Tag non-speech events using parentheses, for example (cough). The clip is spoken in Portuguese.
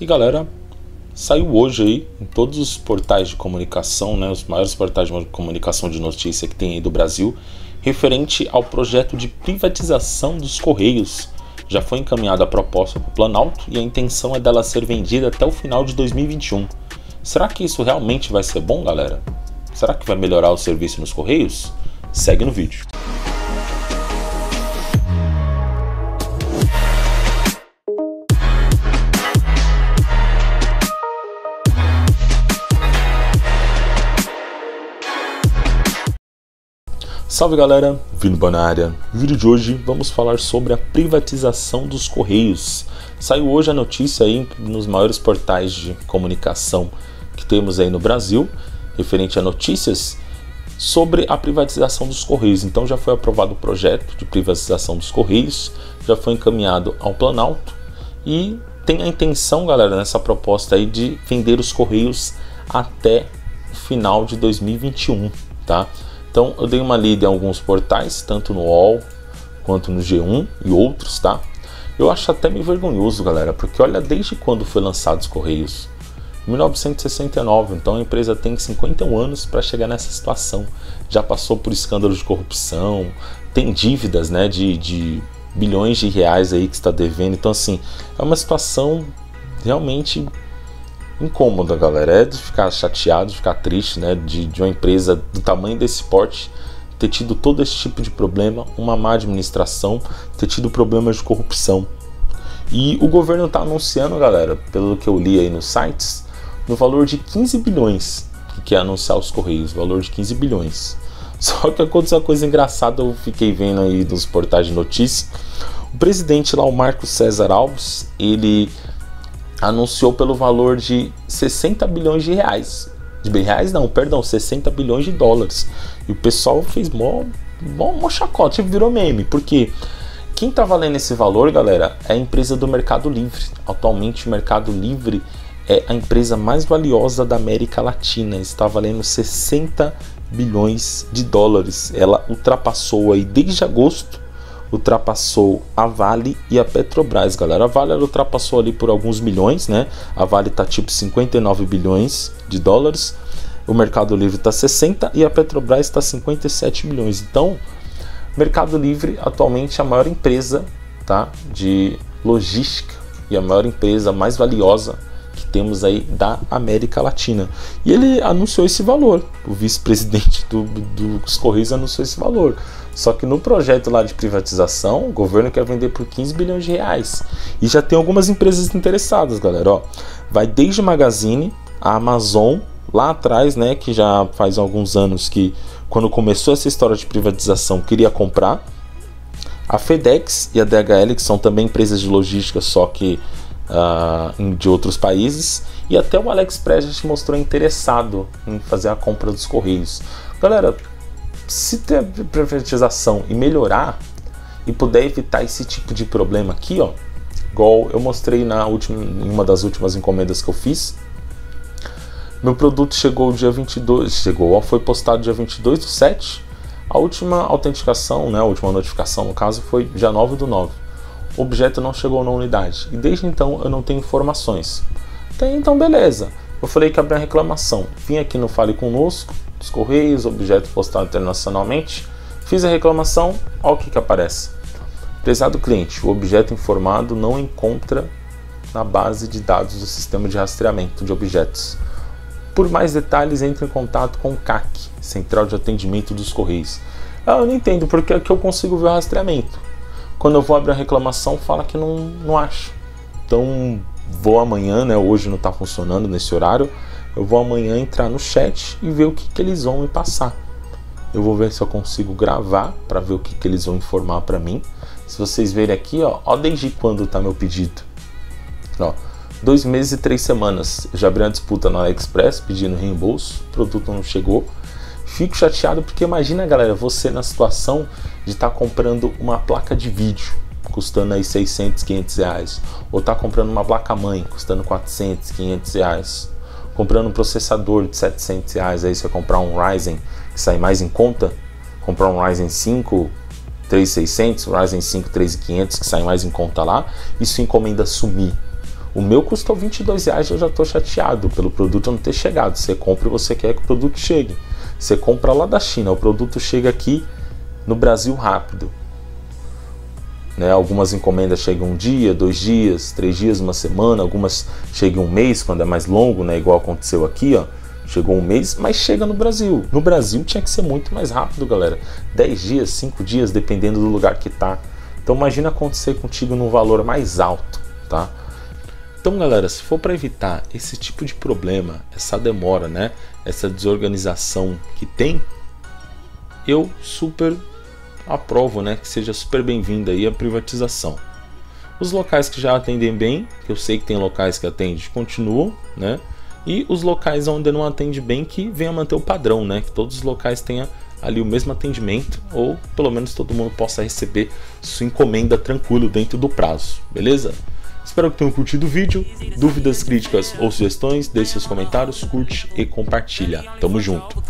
E galera, saiu hoje aí em todos os portais de comunicação, né, os maiores portais de comunicação de notícia que tem aí do Brasil, referente ao projeto de privatização dos Correios. Já foi encaminhada a proposta para o Planalto e a intenção é dela ser vendida até o final de 2021. Será que isso realmente vai ser bom, galera? Será que vai melhorar o serviço nos Correios? Segue no vídeo. Salve galera, vindo na área. No vídeo de hoje vamos falar sobre a privatização dos Correios. Saiu hoje a notícia aí nos maiores portais de comunicação que temos aí no Brasil, referente a notícias sobre a privatização dos Correios. Então já foi aprovado o projeto de privatização dos Correios, já foi encaminhado ao Planalto e tem a intenção, galera, nessa proposta aí de vender os Correios até o final de 2021, tá? Então eu dei uma lida em alguns portais, tanto no UOL quanto no G1 e outros, tá? Eu acho até meio vergonhoso, galera, porque olha desde quando foi lançado os Correios. 1969, então a empresa tem 51 anos para chegar nessa situação. Já passou por escândalos de corrupção, tem dívidas né, de, de bilhões de reais aí que está devendo. Então, assim, é uma situação realmente incômoda, galera. É de ficar chateado, de ficar triste, né? De, de uma empresa do tamanho desse porte ter tido todo esse tipo de problema, uma má administração, ter tido problemas de corrupção. E o governo está anunciando, galera, pelo que eu li aí nos sites, no valor de 15 bilhões que quer anunciar os Correios, valor de 15 bilhões. (laughs) Só que aconteceu uma coisa engraçada, eu fiquei vendo aí nos portais de notícias. O presidente lá, o Marco César Alves, ele anunciou pelo valor de 60 bilhões de reais. De reais não, perdão, 60 bilhões de dólares. E o pessoal fez mó, mó, mó chacota, virou meme, porque quem tá valendo esse valor, galera, é a empresa do Mercado Livre. Atualmente o Mercado Livre é a empresa mais valiosa da América Latina, está valendo 60 bilhões de dólares. Ela ultrapassou aí desde agosto ultrapassou a Vale e a Petrobras, galera. A Vale ultrapassou ali por alguns milhões, né? A Vale tá tipo 59 bilhões de dólares, o Mercado Livre tá 60 e a Petrobras está 57 milhões. Então, Mercado Livre atualmente é a maior empresa, tá, de logística e a maior empresa mais valiosa temos aí da América Latina. E ele anunciou esse valor. O vice-presidente do, do, dos Correios anunciou esse valor. Só que no projeto lá de privatização, o governo quer vender por 15 bilhões de reais. E já tem algumas empresas interessadas, galera. Ó, vai desde Magazine, a Amazon, lá atrás, né, que já faz alguns anos que quando começou essa história de privatização queria comprar. A FedEx e a DHL, que são também empresas de logística, só que uh, de outros países. E até o AliExpress já se mostrou interessado em fazer a compra dos Correios. Galera, se ter privatização e melhorar e puder evitar esse tipo de problema aqui, ó, igual eu mostrei na última, em uma das últimas encomendas que eu fiz, meu produto chegou dia 22, chegou, foi postado dia 22 do 7. A última autenticação, né, a última notificação no caso foi dia 9 do 9. Objeto não chegou na unidade e desde então eu não tenho informações. Tem, então beleza. Eu falei que abri a reclamação. Vim aqui no Fale Conosco, dos Correios, objeto postado internacionalmente. Fiz a reclamação, olha o que, que aparece. Prezado cliente, o objeto informado não encontra na base de dados do sistema de rastreamento de objetos. Por mais detalhes, entre em contato com o CAC, Central de Atendimento dos Correios. Ah, eu não entendo porque aqui eu consigo ver o rastreamento. Quando eu vou abrir a reclamação, fala que não, não acho. Então vou amanhã, né? Hoje não está funcionando nesse horário eu vou amanhã entrar no chat e ver o que, que eles vão me passar. Eu vou ver se eu consigo gravar para ver o que, que eles vão informar para mim. Se vocês verem aqui, ó, ó desde quando está meu pedido. Ó, dois meses e três semanas. Eu já abri uma disputa no AliExpress pedindo reembolso, o produto não chegou. Fico chateado porque imagina, galera, você na situação de estar tá comprando uma placa de vídeo custando aí 600, 500 reais, ou tá comprando uma placa mãe custando 400, 500 reais comprando um processador de 700 reais, aí você comprar um Ryzen que sai mais em conta, comprar um Ryzen 5 3600, Ryzen 5 3500 que sai mais em conta lá, sua encomenda sumir. O meu custou 22 reais, eu já estou chateado pelo produto não ter chegado. Você compra e você quer que o produto chegue. Você compra lá da China, o produto chega aqui no Brasil rápido. Né? Algumas encomendas chegam um dia, dois dias, três dias, uma semana, algumas chegam um mês quando é mais longo, né? igual aconteceu aqui, ó. Chegou um mês, mas chega no Brasil. No Brasil tinha que ser muito mais rápido, galera. 10 dias, 5 dias, dependendo do lugar que tá. Então imagina acontecer contigo num valor mais alto, tá? Então, galera, se for para evitar esse tipo de problema, essa demora, né, essa desorganização que tem, eu super aprovo, né, que seja super bem-vinda aí a privatização. Os locais que já atendem bem, que eu sei que tem locais que atendem, continuam, né? E os locais onde não atende bem, que venha manter o padrão, né? Que todos os locais tenham ali o mesmo atendimento, ou pelo menos todo mundo possa receber sua encomenda tranquilo dentro do prazo, beleza? Espero que tenham curtido o vídeo. Dúvidas, críticas ou sugestões, deixe seus comentários, curte e compartilha. Tamo junto.